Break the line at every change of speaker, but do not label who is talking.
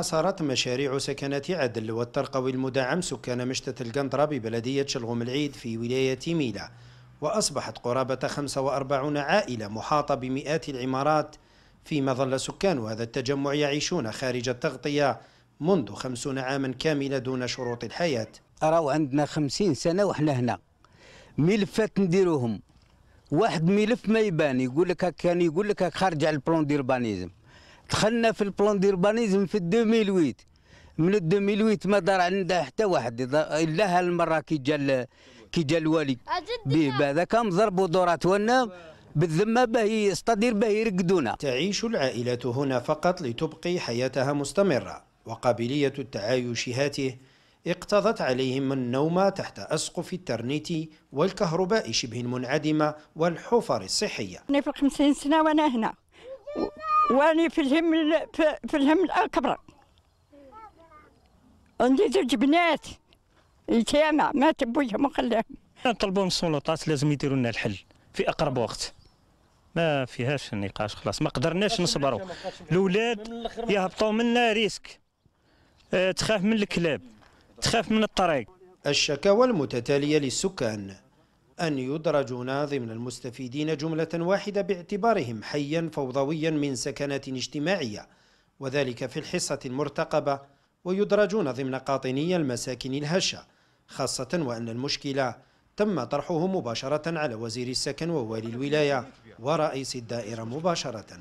صارت مشاريع سكنات عدل والترقوي المدعم سكان مشتة القنطرة ببلدية شلغوم العيد في ولاية ميلة وأصبحت قرابة 45 عائلة محاطة بمئات العمارات فيما ظل سكان هذا التجمع يعيشون خارج التغطية منذ خمسون عاما كاملة دون شروط الحياة.
راهو عندنا خمسين سنة وحنا هنا. ملفات نديروهم. واحد ملف ما يبان. يقول لك كان يقول لك خارج على ال plan d'urbanisme دخلنا في البلان ديربانيزم في 2008 من 2008 ما دار عندها حتى واحد إلا هالمره كي جا كي جا الوالي به هذا كان ضربوا دورات وأنا بالذمة باه يستدير باه يرقدونا.
تعيش العائلة هنا فقط لتبقي حياتها مستمرة وقابلية التعايش هاته اقتضت عليهم النوم تحت أسقف الترنيت والكهرباء شبه المنعدمة والحفر الصحية.
أنا في الخمسين سنة وأنا هنا. و- وأنا في الهم ال- في- في الهم الأكبر. عندي زوج بنات. يتامى مات بويهم وخلاهم
نطلبوا من السلطات لازم يديروا لنا الحل في أقرب وقت. ما فيهاش نقاش خلاص ما قدرناش نصبروا. الأولاد يهبطوا منا ريسك. آه، تخاف من الكلاب تخاف من الطريق.
الشكاوى المتتالية للسكان. أن يدرجون ضمن المستفيدين جملة واحدة باعتبارهم حيا فوضويا من سكنات اجتماعية وذلك في الحصة المرتقبة ويدرجون ضمن قاطني المساكن الهشة خاصة وأن المشكلة تم طرحه مباشرة على وزير السكن ووالي الولاية ورئيس الدائرة مباشرة.